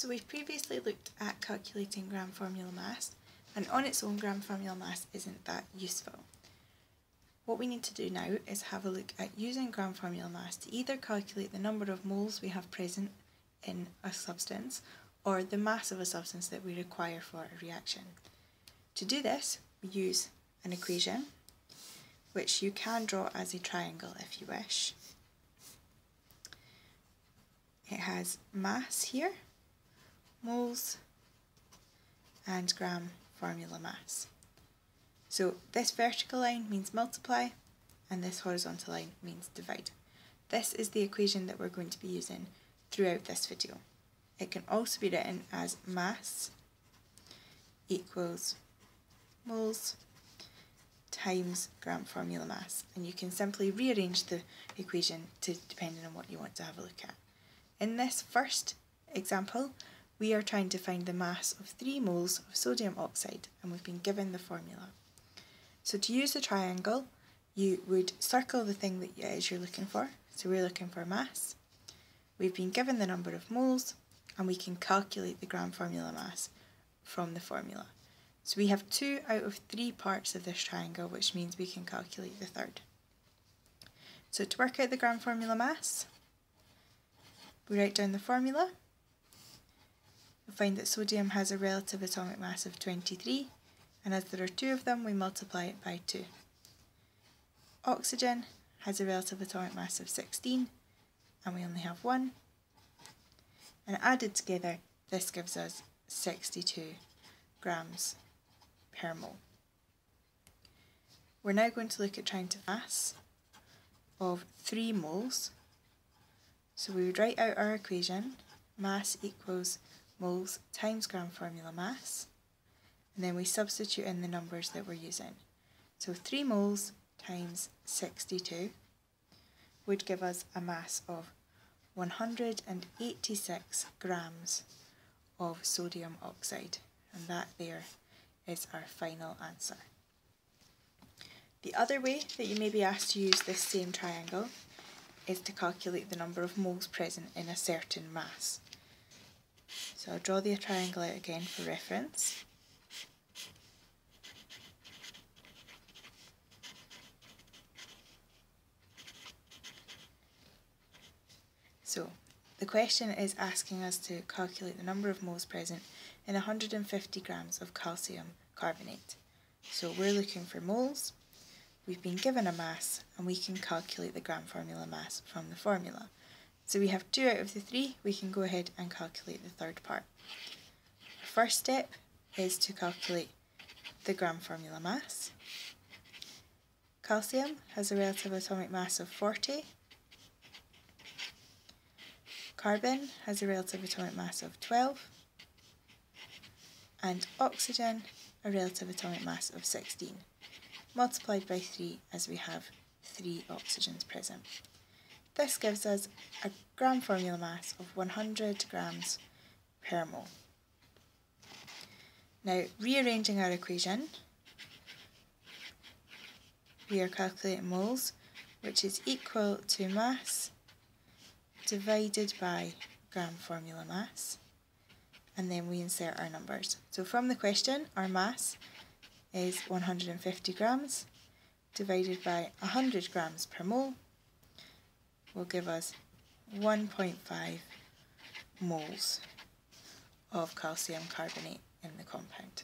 So we've previously looked at calculating gram formula mass and on its own gram formula mass isn't that useful. What we need to do now is have a look at using gram formula mass to either calculate the number of moles we have present in a substance or the mass of a substance that we require for a reaction. To do this, we use an equation which you can draw as a triangle if you wish. It has mass here, moles, and gram formula mass. So this vertical line means multiply and this horizontal line means divide. This is the equation that we're going to be using throughout this video. It can also be written as mass equals moles times gram formula mass and you can simply rearrange the equation to depending on what you want to have a look at. In this first example we are trying to find the mass of 3 moles of sodium oxide and we've been given the formula. So to use the triangle you would circle the thing that is you're looking for. So we're looking for mass. We've been given the number of moles and we can calculate the gram formula mass from the formula. So we have two out of three parts of this triangle, which means we can calculate the third. So to work out the gram formula mass, we write down the formula. You'll find that sodium has a relative atomic mass of 23, and as there are two of them, we multiply it by 2. Oxygen has a relative atomic mass of 16, and we only have one. And added together, this gives us 62 grams per mole. We're now going to look at trying to mass of 3 moles. So we would write out our equation, mass equals moles times gram formula mass, and then we substitute in the numbers that we're using. So 3 moles times 62 would give us a mass of 186 grams of sodium oxide and that there is our final answer. The other way that you may be asked to use this same triangle is to calculate the number of moles present in a certain mass. So I'll draw the triangle out again for reference. So the question is asking us to calculate the number of moles present in 150 grams of calcium carbonate. So we're looking for moles, we've been given a mass, and we can calculate the gram formula mass from the formula. So we have two out of the three, we can go ahead and calculate the third part. The first step is to calculate the gram formula mass. Calcium has a relative atomic mass of 40. Carbon has a relative atomic mass of 12 and oxygen a relative atomic mass of 16, multiplied by 3 as we have 3 oxygens present. This gives us a gram formula mass of 100 grams per mole. Now, rearranging our equation, we are calculating moles, which is equal to mass divided by gram formula mass and then we insert our numbers. So from the question, our mass is 150 grams divided by 100 grams per mole will give us 1.5 moles of calcium carbonate in the compound.